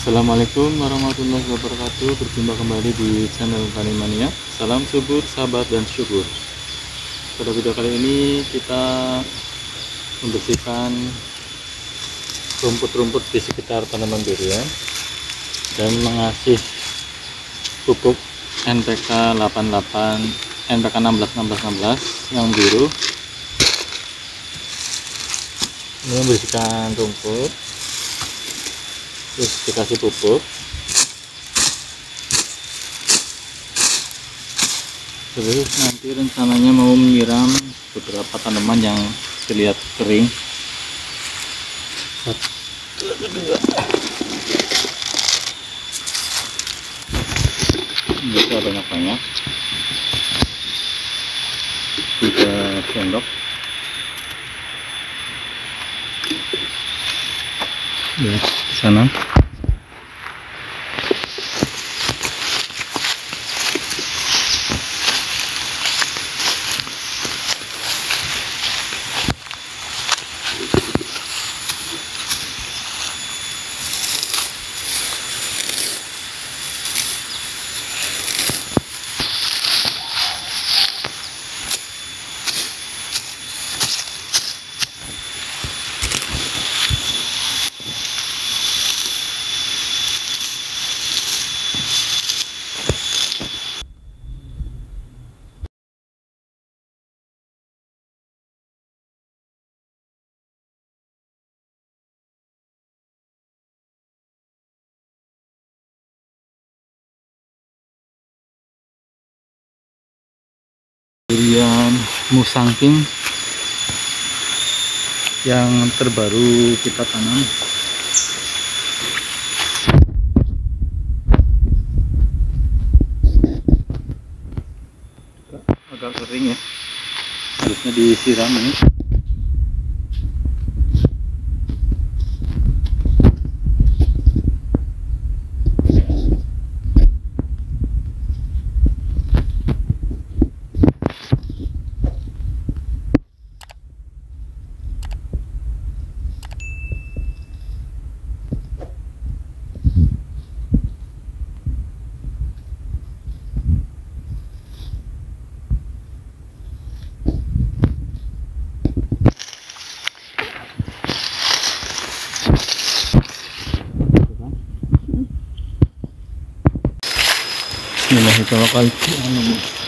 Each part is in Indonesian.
Assalamualaikum warahmatullahi wabarakatuh. Berjumpa kembali di channel Tani Mania Salam subur, sahabat dan syukur. Pada video kali ini kita Membersihkan Rumput-rumput di sekitar tanaman durian Dan mengasih Pupuk NPK 88 NPK 16 16 16 Yang biru. Ini membersihkan rumput terus dikasih pupuk terus nanti rencananya mau menyiram beberapa tanaman yang terlihat kering. Ini banyak-banyak. Tiga sendok. Di insanın durian musang king yang terbaru kita tanam. Agak kering ya. Harusnya disiram ini Bismillahirrahmanirrahim. Ya.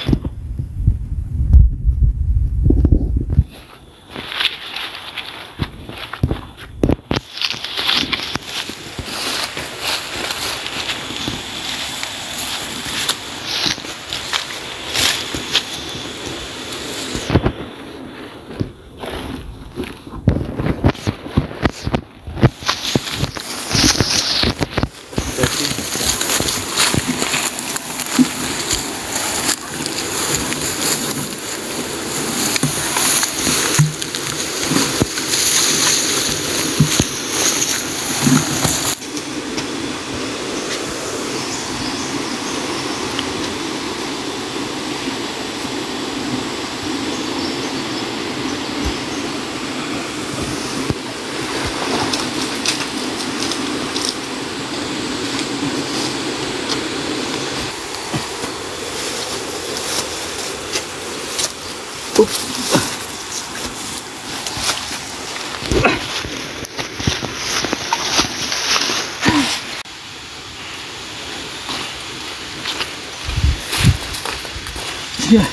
kia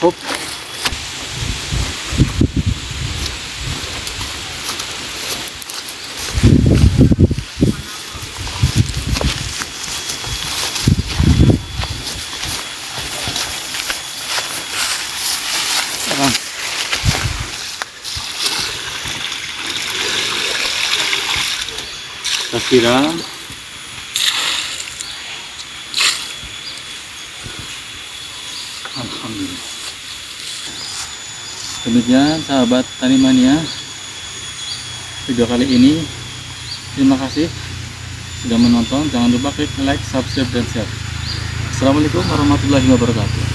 Hốp Thank you. Alhamdulillah. Demikian sahabat Tani Mania video kali ini. Terima kasih sudah menonton. Jangan lupa klik like, subscribe, dan share. Assalamualaikum warahmatullahi wabarakatuh.